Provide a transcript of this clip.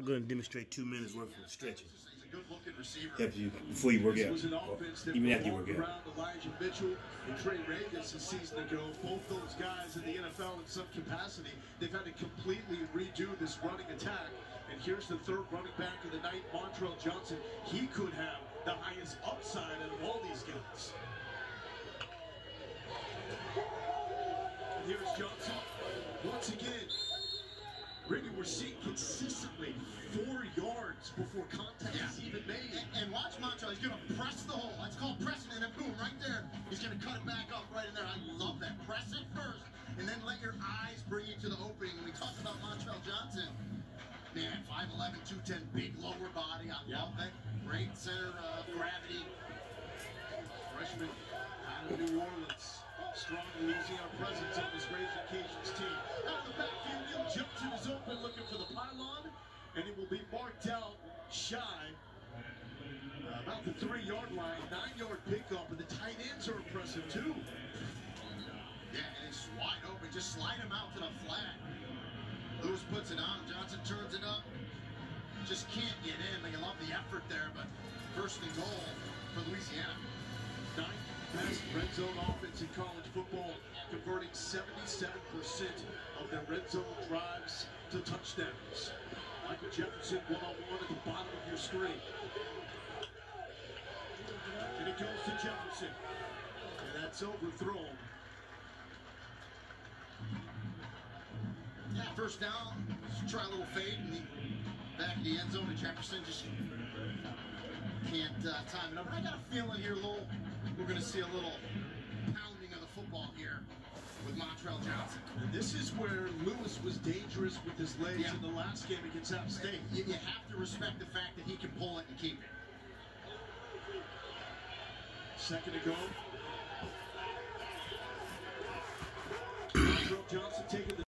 I'm going to demonstrate two minutes worth of stretching. He's a good-looking receiver. After you, before you work out, was an or offense that even after you work out. around Elijah Mitchell and Trey Ragas a season ago. Both those guys in the NFL in some capacity, they've had to completely redo this running attack. And here's the third running back of the night, Montrell Johnson. He could have the highest upside out of all these guys. And here's Johnson once again. Really, we're seeing consistently four yards before contact is even made. And, and watch Montrell. He's going to press the hole. That's called pressing. And then boom, right there. He's going to cut it back up right in there. I love that. Press it first, and then let your eyes bring you to the opening. When we talk about Montrell Johnson, man, 5'11", 210, big lower body. I Yeah. love that. Great center uh, of gravity. Louisiana presence on this Ragin' Cajuns team. Out of the backfield, Neal Johnson is open looking for the pylon, and it will be marked out shy. uh, about the three-yard line, nine-yard pickup, and the tight ends are impressive too. Yeah, and it's wide open. Just slide him out to the flat. Lewis puts it on. Johnson turns it up. Just can't get in. They love the effort there, but first and goal for Louisiana. Ninth best red zone offense in college football, converting 77% of their red zone drives to touchdowns. Michael Jefferson one-on-one at the bottom of your screen. And it goes to Jefferson. And that's overthrown. Yeah, first down. Let's try a little fade in the back of the end zone, and Jefferson just can't uh, time it up. I got a feeling here, Lowell, we're going to see a little pounding of the football here with Montrell Johnson. And this is where Lewis was dangerous with his legs Yeah. in the last game against App State. You, you have to respect the fact that he can pull it and keep it. Second to go. Montrell Johnson taking the